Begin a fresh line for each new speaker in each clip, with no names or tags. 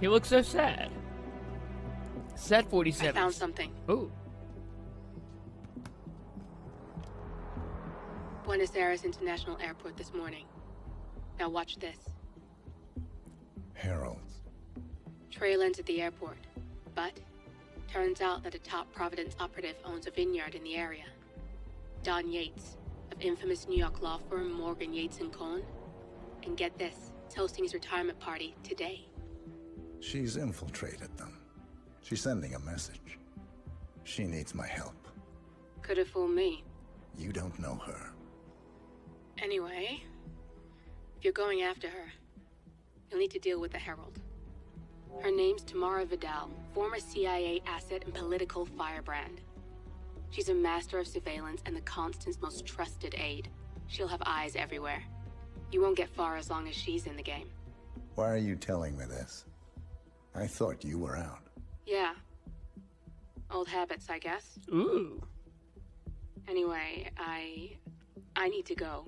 He looks so sad. Set 47.
I found something.
Ooh.
Buenos Aires International Airport this morning. Now watch this.
Heralds.
Trail ends at the airport. But, turns out that a top Providence operative owns a vineyard in the area. Don Yates, of infamous New York law firm Morgan Yates and Cohn. And get this, it's hosting his retirement party today.
She's infiltrated them. She's sending a message. She needs my help.
Could have fooled me.
You don't know her.
Anyway, if you're going after her, you'll need to deal with the Herald. Her name's Tamara Vidal, former CIA asset and political firebrand. She's a master of surveillance and the Constant's most trusted aide. She'll have eyes everywhere. You won't get far as long as she's in the game.
Why are you telling me this? I thought you were out.
Yeah. Old habits, I guess.
Ooh.
Anyway, I... I need to go.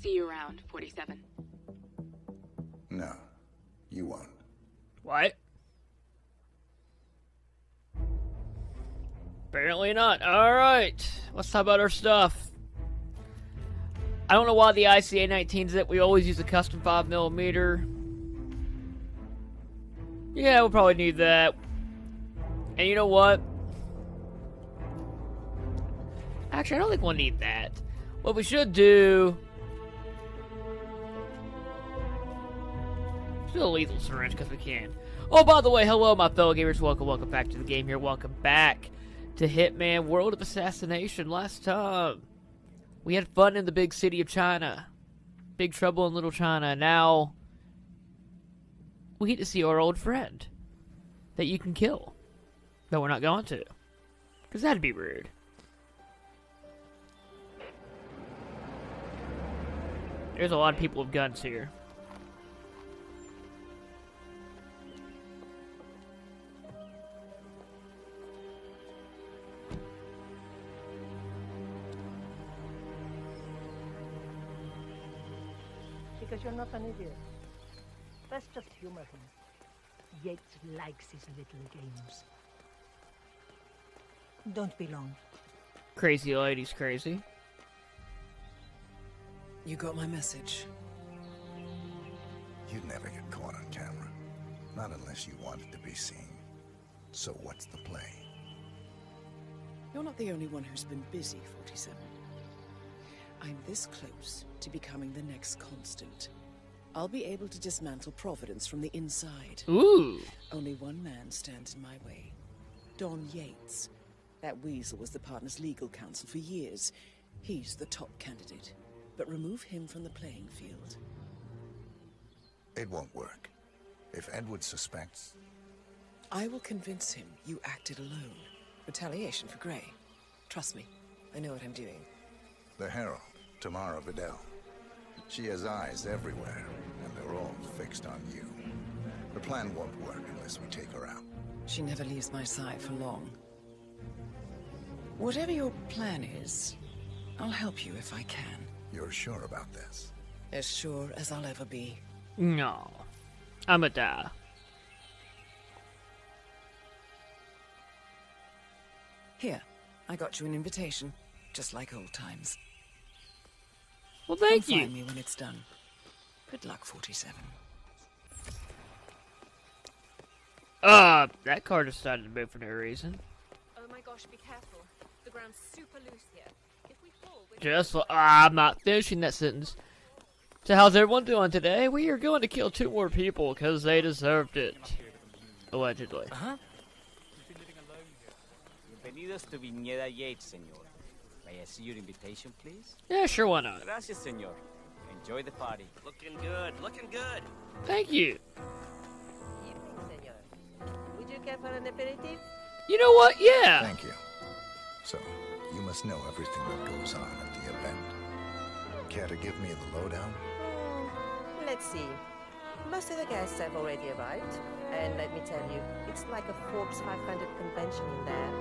See you around, 47.
No, you won't.
What? Apparently not. Alright. Let's talk about our stuff. I don't know why the ICA-19's it. We always use a custom 5mm. Yeah, we'll probably need that. And you know what? Actually, I don't think we'll need that. What we should do... Do a lethal syringe because we can. Oh, by the way, hello, my fellow gamers. Welcome, welcome back to the game here. Welcome back to Hitman World of Assassination. Last time, we had fun in the big city of China. Big trouble in Little China. Now, we get to see our old friend that you can kill. But we're not going to. Because that'd be rude. There's a lot of people with guns here.
Because you're not an idiot. Let's just humor him. Yates likes his little games. Don't be long.
Crazy lady's crazy.
You got my message.
You'd never get caught on camera. Not unless you wanted to be seen. So what's the play?
You're not the only one who's been busy, 47. I'm this close to becoming the next constant. I'll be able to dismantle Providence from the inside.
Ooh.
Only one man stands in my way. Don Yates. That weasel was the partner's legal counsel for years. He's the top candidate. But remove him from the playing field.
It won't work. If Edward suspects...
I will convince him you acted alone. Retaliation for Grey. Trust me, I know what I'm doing.
The Herald, Tamara Vidal. She has eyes everywhere, and they're all fixed on you. The plan won't work unless we take her out.
She never leaves my side for long. Whatever your plan is, I'll help you if I can.
You're sure about this?
As sure as I'll ever be.
No. I'm a die.
Here, I got you an invitation, just like old times.
Well, thank
Come
you.
Find me when it's done. Good luck, 47.
Uh, that car decided to move for no reason.
Oh my gosh, be careful. The ground's super loose here. If we fall, we're
Just li- ah, I'm not finishing that sentence. So how's everyone doing today? We are going to kill two more people because they deserved it. Allegedly. Uh -huh.
Bienvenidos to Viñeda Yates, señor. May I see your invitation, please?
Yeah, sure, why not?
Gracias, señor. Enjoy the party.
Looking good, looking good.
Thank you.
Evening, senor. Would you care for an aperitif?
You know what? Yeah.
Thank you. So, you must know everything that goes on at the event. Care to give me the lowdown?
Hmm, let's see. Most of the guests have already arrived, and let me tell you, it's like a Forbes 500 convention in there.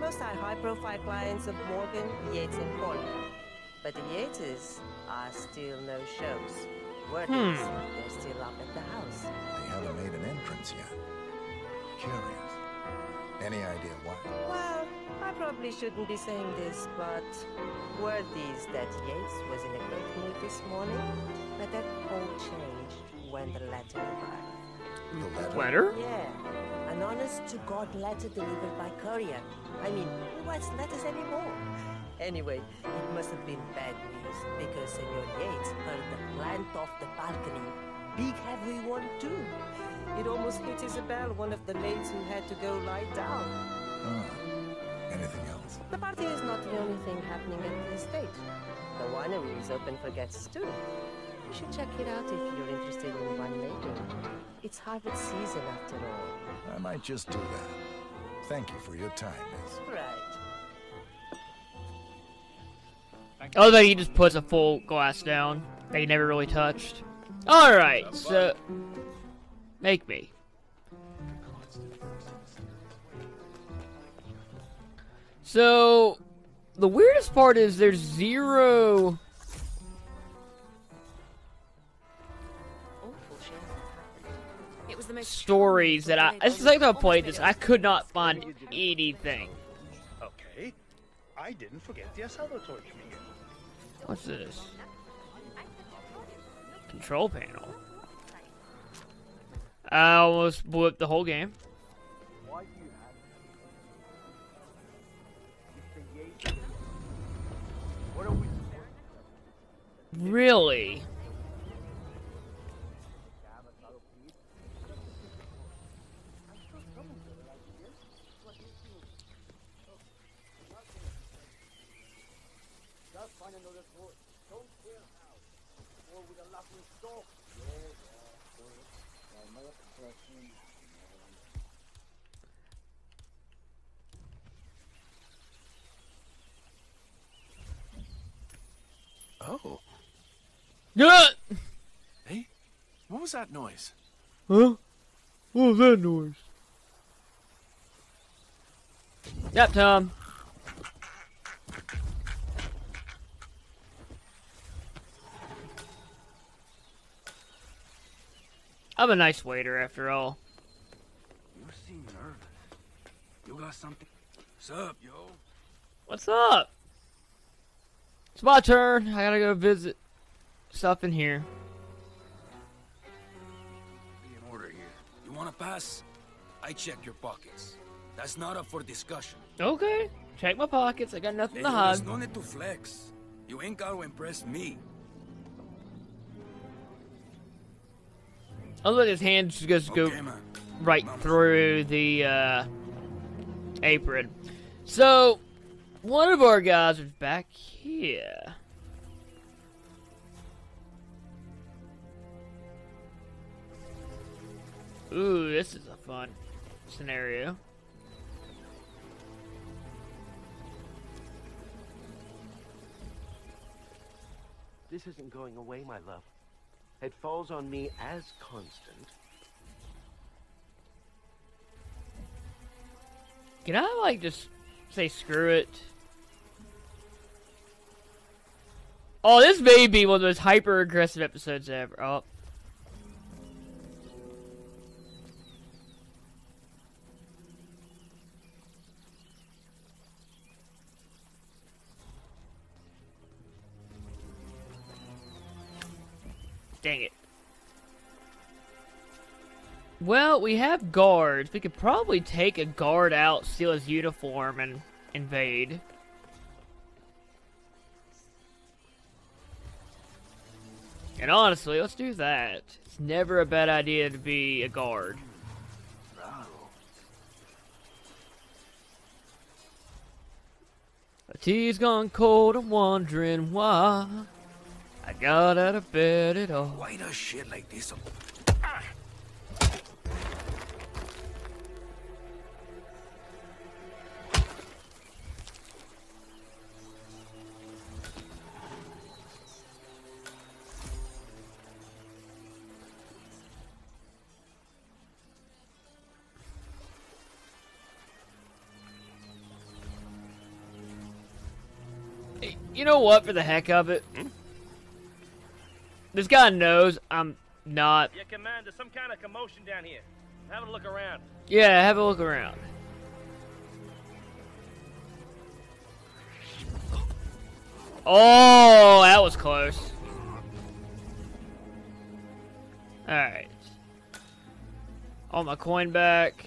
Most are high-profile clients of Morgan, Yates, and Corner. But the Yateses are still no shows. Word
Hmm.
is, they're still up at the house.
They haven't made an entrance yet. Curious. Any idea why?
Well, I probably shouldn't be saying this, but word is that Yates was in a great mood this morning, but that all changed when the letter arrived.
The letter?
Letter?
Yeah, an honest-to-God letter delivered by courier. I mean, who writes letters anymore? Anyway, it must have been bad news, because Senor Yates heard the plant off the balcony. Big heavy one, too. It almost hit Isabel, one of the maids who had to go lie down.
Oh. Anything else?
The party is not the only thing happening at the estate. The winery is open for guests too. You should check it out if you're interested in winemaking. It's harvest season after all.
I might just do that. Thank you for your time, miss.
Right.
Oh, that he just puts a full glass down that he never really touched. Alright, so. Make me. So. The weirdest part is there's zero.
It was the most
stories that I. It's like I played this. I could not find anything.
Okay. I didn't forget the Asado torch being
What's this? Control panel. I almost blew up the whole game. Really?
Oh.
Yeah.
Hey, what was that noise?
Huh? What was that noise? Yep, Tom. I'm a nice waiter after all.
You seem nervous. You got something? What's up, yo?
What's up? It's my turn. I gotta go visit stuff in here.
Be in order here. You wanna pass? I check your pockets. That's not up for discussion.
Okay. Check my pockets. I got nothing
Hey,
to hide.
there's no need to flex. You ain't gotta impress me.
I'll let his hand just goes go
man.
right through the uh, apron. So, one of our guys is back here. Ooh, this is a fun scenario.
This isn't going away, my love. It falls on me as constant.
Can I, like, just say screw it? Oh, this may be one of those hyper aggressive episodes ever. Oh. Dang it. Well, we have guards. We could probably take a guard out, steal his uniform, and invade. And honestly, let's do that. It's never a bad idea to be a guard. The tea's gone cold, I'm wondering why. I got out of bed at all.
Why does shit like this?
You know what, for the heck of it? Hmm? This guy knows I'm not.
Yeah, Command, there's some kind of commotion down here. Have a look around.
Yeah, have a look around. Oh, that was close. Alright. All my coin back.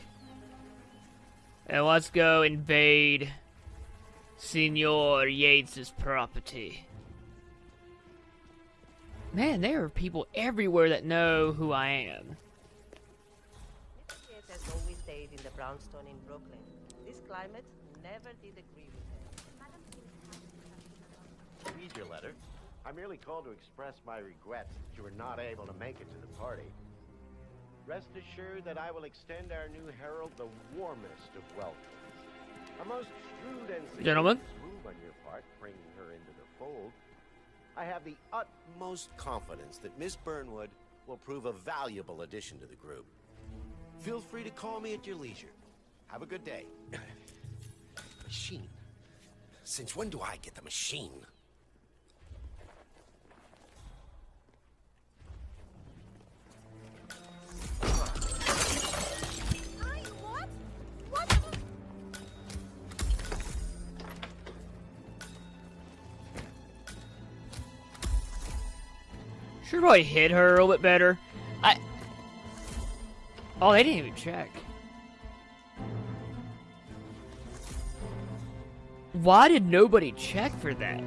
And let's go invade Senor Yates's property. Man, there are people everywhere that know who I am.
Yates has always stayed in the brownstone in Brooklyn. This climate never did agree with her.
Read your letter. I merely called to express my regrets that you were not able to make it to the party. Rest assured that I will extend our new herald the warmest of welcomes. A most shrewd and sagacious
Gentlemen.
move on your part, bringing her into the fold. I have the utmost confidence that Miss Burnwood will prove a valuable addition to the group. Feel free to call me at your leisure. Have a good day. machine. Since when do I get the machine?
Probably hit her a little bit better. I. Oh, they didn't even check. Why did nobody check for that?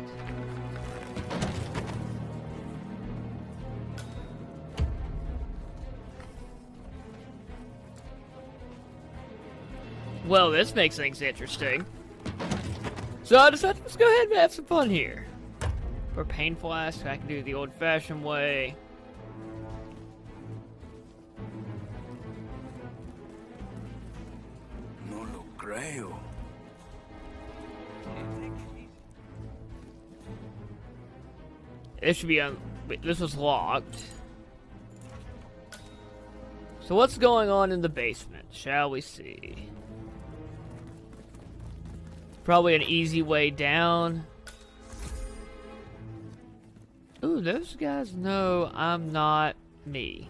Well, this makes things interesting. So I decided let's go ahead and have some fun here. For painful ask, I can do it the old-fashioned way.
No lo creo.
This should be on. wait, This was locked. So what's going on in the basement? Shall we see? Probably an easy way down. Ooh, those guys know I'm not me.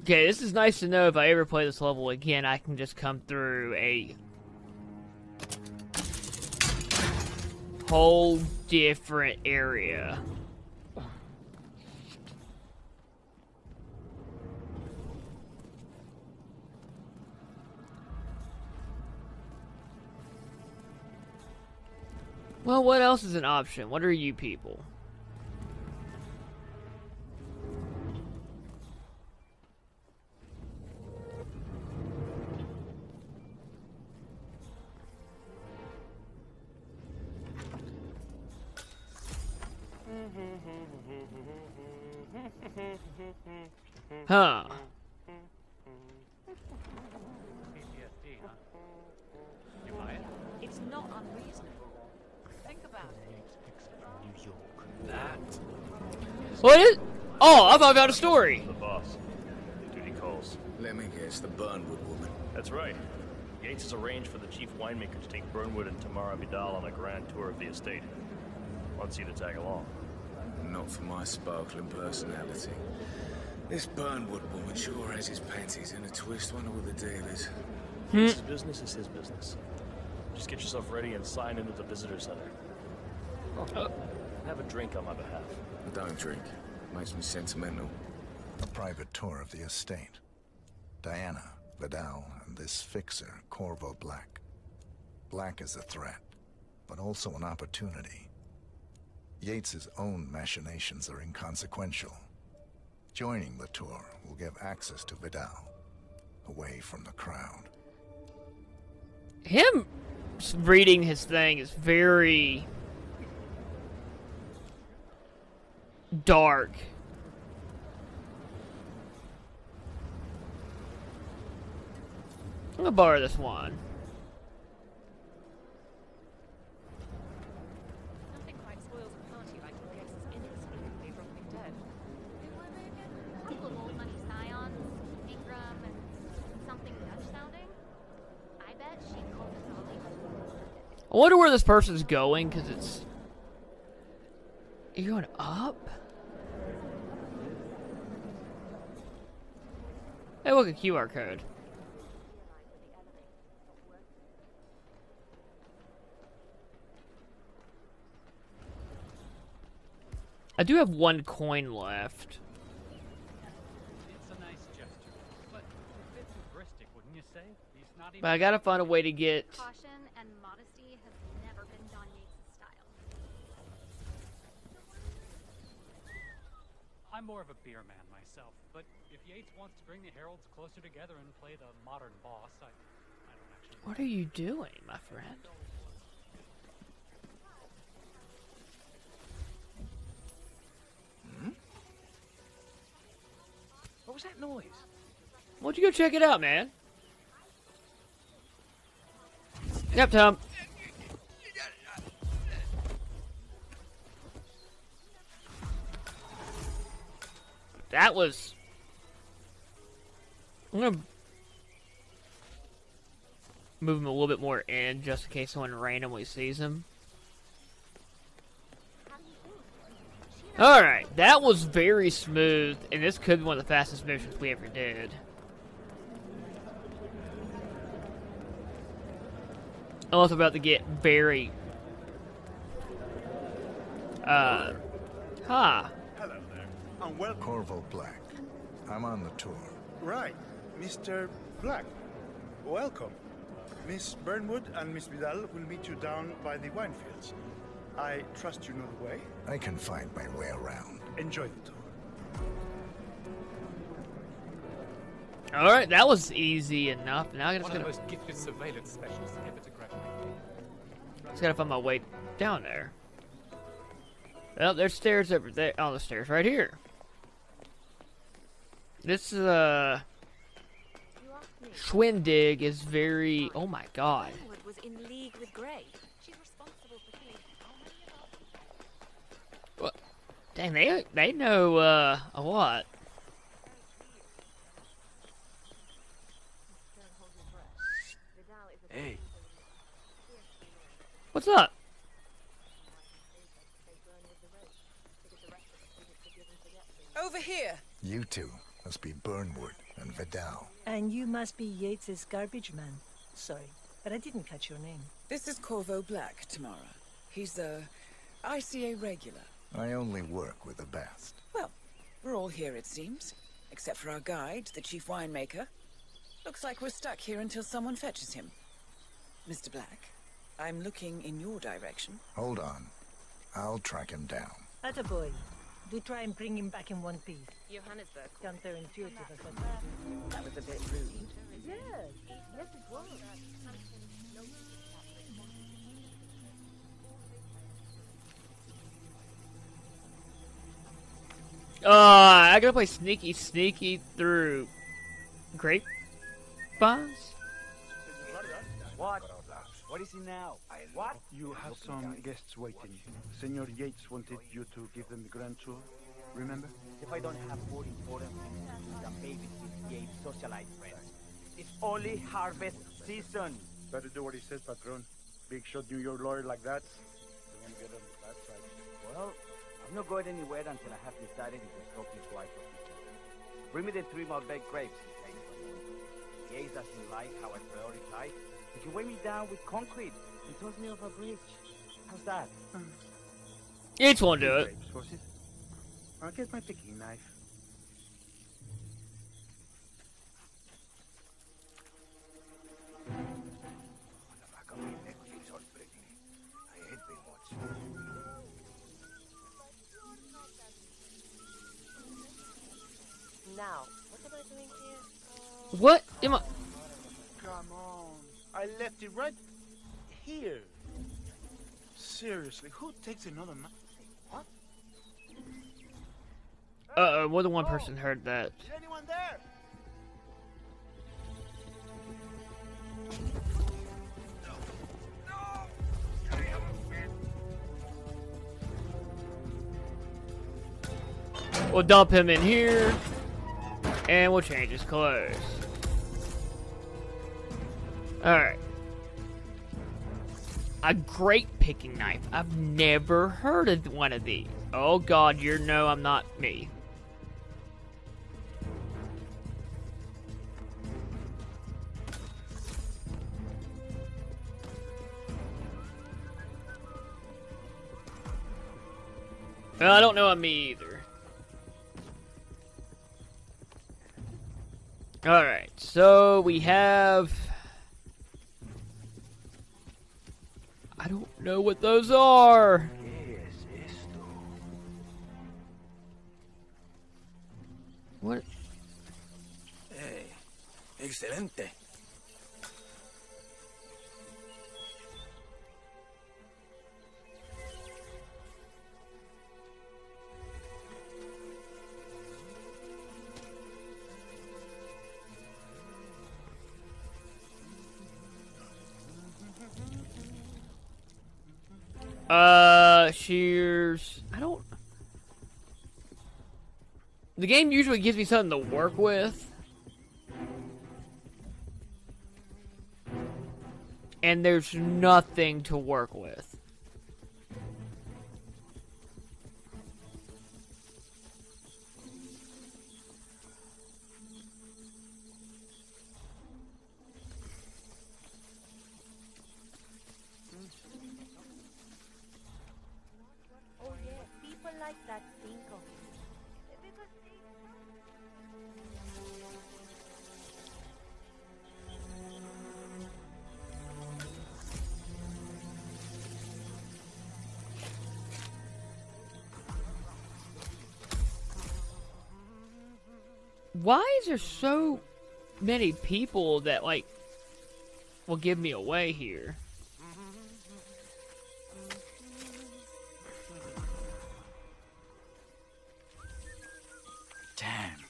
Okay, this is nice to know if I ever play this level again, I can just come through a whole different area. Well, what else is an option? What are you people? I thought about a story.
The boss. Duty calls.
Let me guess, the Burnwood woman.
That's right. Yates has arranged for the chief winemaker to take Burnwood and Tamara Vidal on a grand tour of the estate. Wants you to tag along.
Not for my sparkling personality. This Burnwood woman sure has his panties in a twist. Wonder what the deal hmm. is.
His hmm. business is his business. Just get yourself ready and sign into the visitor center. Oh, have a drink on my behalf.
Don't drink. Makes me sentimental.
A private tour of the estate. Diana, Vidal, and this fixer, Corvo Black. Black is a threat, but also an opportunity. Yates's own machinations are inconsequential. Joining the tour will give access to Vidal, away from the crowd.
Him reading his thing is very dark. I'm gonna borrow this one.
Nothing quite spoils a party like the guests inexplicably dropping dead.
A couple of old money scions, Ingram, and something Dutch sounding. I bet she called us all
I wonder where this person's going, because it's... You're going up? Hey, look, a QR code. I do have one coin left.
Nice gesture, but a bit hubristic, wouldn't you say? He's not even.
But I gotta find a way to get...
Caution and modesty has never been Don Yates' style.
I'm more of a beer man myself, but if Yates wants to bring the heralds closer together and play the modern boss, I, I don't actually.
What are you doing, my friend? Hmm?
What was that noise?
Why don't you go check it out, man? Yep, Tom. That was... I'm gonna move him a little bit more in just in case someone randomly sees him. Alright, that was very smooth, and this could be one of the fastest missions we ever did. I'm also about to get very... Uh... Huh.
Hello welcome.
Corvo Black. I'm on the tour.
Right, Mr. Black. Welcome. Miss Burnwood and Miss Vidal will meet you down by the wine fields. I trust you know the way.
I can find my way around.
Enjoy the tour.
Alright, that was easy enough. Now I just
One of the
gotta,
most gifted surveillance specialists ever to graduate.
just gotta find my way down there. Well, there's stairs over there. Oh, the stairs right here. This, uh... Schwindig is very... Oh my god.
Was in league with Grey. She's responsible for killing
What? Dang, they, they know, uh, a lot.
Hey,
What's up?
Over here.
You two must be Burnwood and Vidal.
And you must be Yates's garbage man. Sorry, but I didn't catch your name.
This is Corvo Black, Tamara. He's a ICA regular.
I only work with the best.
Well, we're all here, it seems. Except for our guide, the chief winemaker. Looks like we're stuck here until someone fetches him. Mr. Black, I'm looking in your direction.
Hold on. I'll track him down.
Attaboy. Do try and bring him back in one piece.
Johannesburg.
Counterintuitive as I
That was a bit rude.
Yes, yes it was.
Uh, I gotta play sneaky sneaky through grape bonds?
What? What is it now? What?
You have some guests waiting. Senor Yates wanted you to give them the grand tour. Remember?
If I don't have food important things, we can babysit Yates socialite friends. It's only harvest season.
Better do what he says, Patron. Big shot New York lawyer like that. Don't want to get on the side.
Well, I'm not going anywhere until I have decided if the scope is right for me. Bring me the three more Malbec grapes, he says. Yates doesn't like how I prioritize. He can weigh me down with concrete and toss me off a bridge. How's that? Uh.
Each won't do it.
Grapes, was it? I'll get my picking knife.
Now, what am I doing here?
What am I?
Come on. I left it right here. Seriously, who takes another man? What?
Uh, uh, more than one person heard that.
Is anyone there?
We'll dump him in here, and we'll change his clothes. Alright. A great picking knife. I've never heard of one of these. Oh god, you're no, I'm not me. Well, I don't know on me either. Alright, so we have... I don't know what those are. What?
Hey, excelente.
Uh, shears. I don't. The game usually gives me something to work with. And there's nothing to work with. Why is there so many people that, like, will give me away here?
Damn.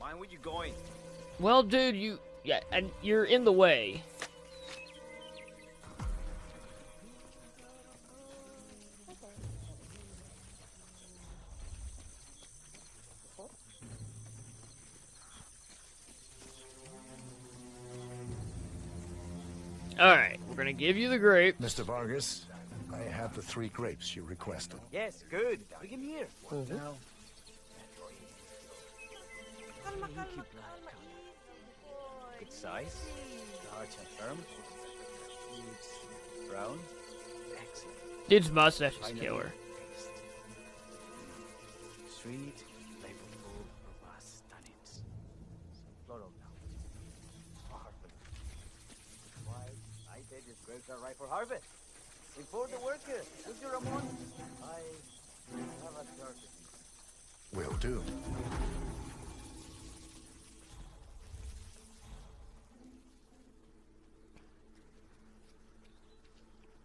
Mind where you going?
Well, dude, you. Yeah, and you're in the way. Gonna give you the grape.
Mr. Vargas, I have the three grapes you requested.
Yes, good. Bring him here. What
Mhm.
now? Good size. Large and firm. It's brown. Excellent.
Dude's mustache is killer.
Sweet, grapes are ripe for harvest. Before the workers, Mr. Ramon, I have a courtesy.
Will do.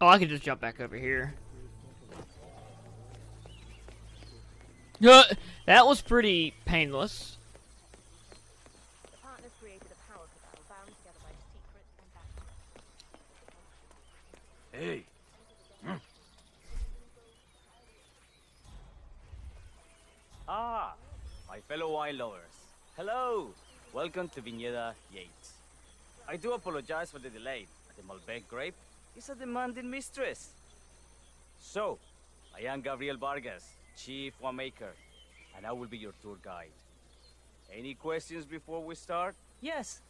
Oh, I could just jump back over here. Uh, that was pretty painless.
The partners created a power cabal bound together by secret and
Hey. Mm. Ah, my fellow wine lovers. Hello. Welcome to Viñeda Yates. I do apologize for the delay. The Malbec grape is a demanding mistress. So, I am Gabriel Vargas, Chief Winemaker, and I will be your tour guide. Any questions before we start?
Yes,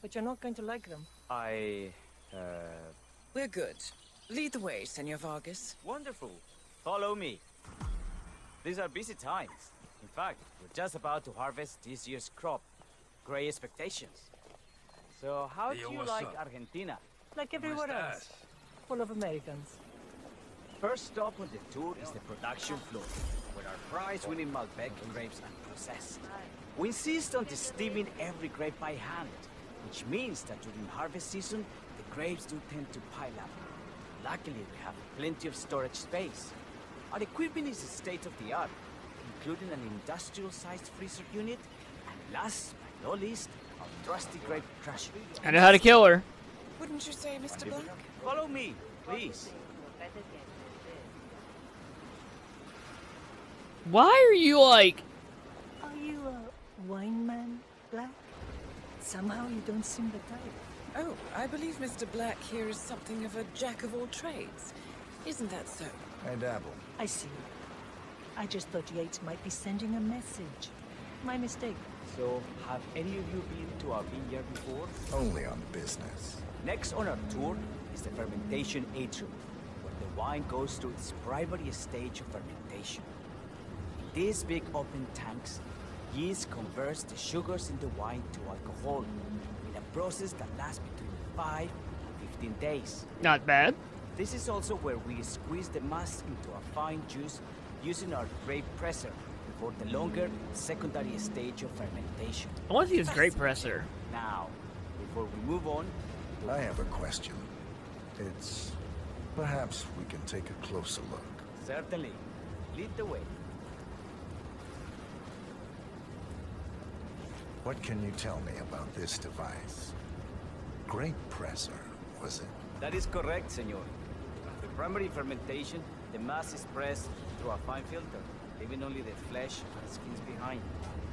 but you're not going to like them.
I, uh...
We're good. Lead the way, Senor Vargas.
Wonderful. Follow me. These are busy times. In fact, we're just about to harvest this year's crop. Great expectations. So, how
Hey,
do you like
up?
Argentina?
Like everywhere else. Full of Americans.
First stop on the tour is the production floor, where our prize-winning Malbec grapes are processed. We insist on steaming every grape by hand, which means that during harvest season, the grapes do tend to pile up. Luckily, we have plenty of storage space. Our equipment is state-of-the-art, including an industrial-sized freezer unit, and last but not least, our trusty grape crusher.
I know how to kill her.
Wouldn't you say, Mr. Black?
Follow me, please.
Why are you like.
Are you a wine man, Black? Somehow you don't seem the type.
Oh, I believe Mr. Black here is something of a jack of all trades. Isn't that so?
I dabble.
I see. I just thought Yates might be sending a message. My mistake.
So, have any of you been to our vineyard before?
Only on the business.
Next on our tour is the fermentation atrium, where the wine goes through its primary stage of fermentation. In these big open tanks, yeast converts the sugars in the wine to alcohol, in a process that lasts between 5 and 15 days.
Not bad.
This is also where we squeeze the must into a fine juice using our grape presser for the longer secondary stage of fermentation.
I want to use grape presser.
Now, before we move on,
I have a question. It's... Perhaps we can take a closer look.
certainly lead the way.
What can you tell me about this device? Grape presser, was it?
That is correct, senor. After primary fermentation, the mass is pressed through a fine filter, leaving only the flesh and skins behind.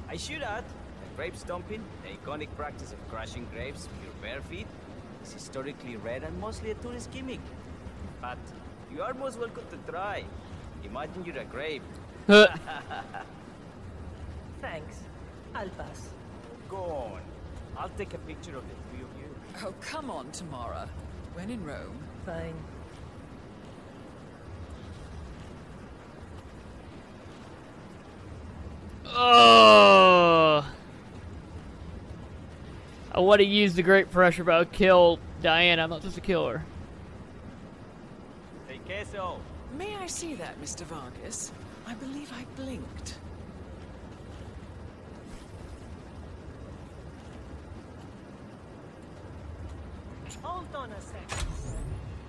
I should add that grape stomping, the iconic practice of crushing grapes with your bare feet, is historically rare and mostly a tourist gimmick. But you are most welcome to try. Imagine you're a grape.
Thanks. I'll pass.
Go on. I'll take a picture of the three of you.
Oh, come on, Tamara. When in Rome.
Fine.
Oh. I want to use the grape presser, but I'll kill Diana. I'm not supposed to kill her.
Hey, queso.
May I see that, Mr. Vargas? I believe I blinked.
Hold on a sec.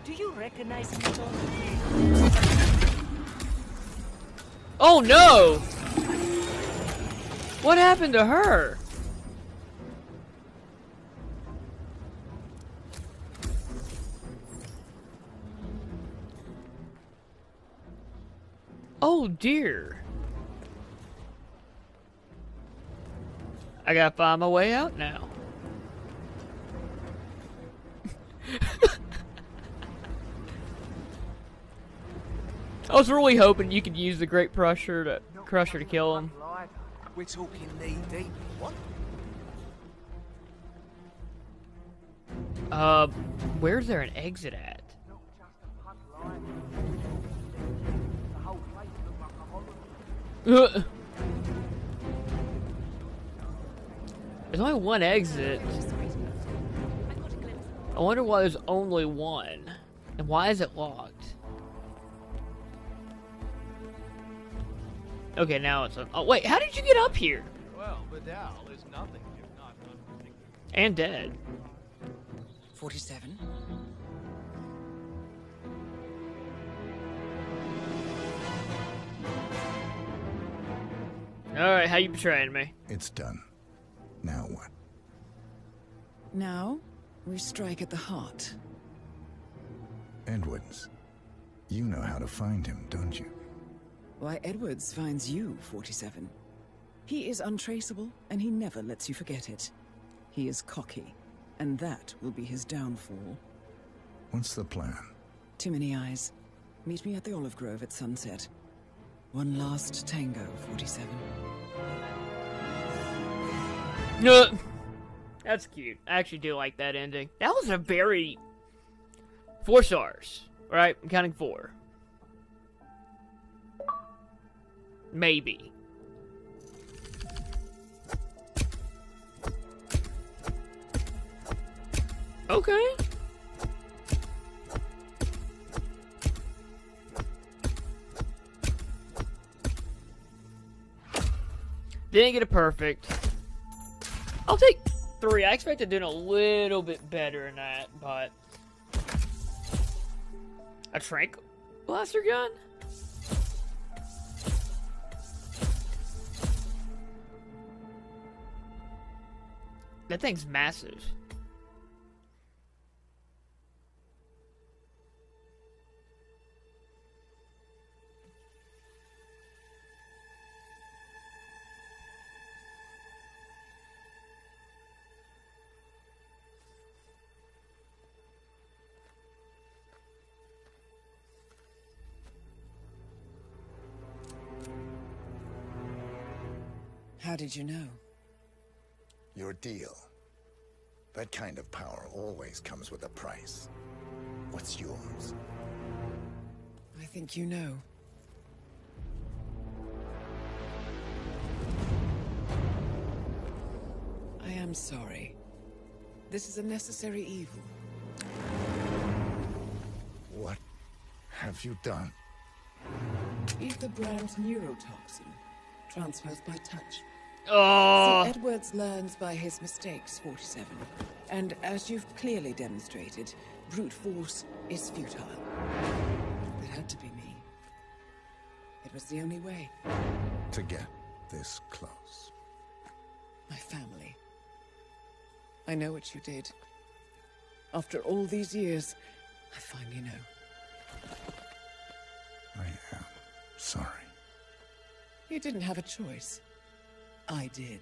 Do you recognize me, Tom?
Oh no! What happened to her? Oh dear. I gotta find my way out now. I was really hoping you could use the Grape Crusher to Crusher to kill him.
We're talking knee deep. What?
Uh, where's there an exit at? There's only one exit. I wonder why there's only one. And why is it locked? Okay, now it's... Oh, wait, how did you get up here?
Well, Vidal is nothing if not unpredictable.
And dead.
47.
Alright, how you betraying me?
It's done. Now what?
Now, we strike at the heart.
Edwards. You know how to find him, don't you?
Why, Edwards finds you, 47. He is untraceable, and he never lets you forget it. He is cocky, and that will be his downfall.
What's the plan?
Too many eyes. Meet me at the Olive Grove at sunset. One last tango, 47.
No. That's cute. I actually do like that ending. That was a very... Four stars. Right? I'm counting four. Maybe. Okay. Didn't get it perfect. I'll take three. I expected doing a little bit better than that, but... A trank blaster gun? That thing's massive.
How did you know?
Your deal. That kind of power always comes with a price. What's yours?
I think you know. I am sorry. This is a necessary evil.
What have you done?
Ether brand neurotoxin. Transfers by touch.
Oh. Ah.
See, Edwards learns by his mistakes, 47. And as you've clearly demonstrated, brute force is futile. It had to be me. It was the only way.
To get this close.
My family. I know what you did. After all these years, I finally know.
I am sorry.
You didn't have a choice. I did.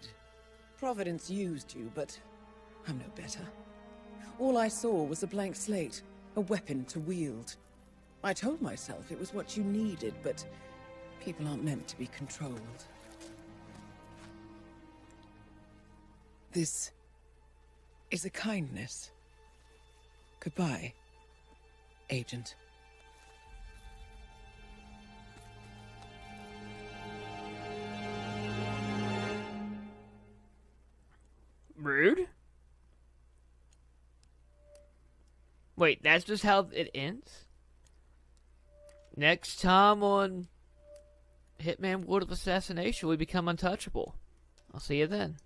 Providence used you, but I'm no better. All I saw was a blank slate, a weapon to wield. I told myself it was what you needed, but people aren't meant to be controlled. This is a kindness. Goodbye, Agent.
Wait, that's just how it ends? Next time on Hitman World of Assassination, we become untouchable. I'll see you then.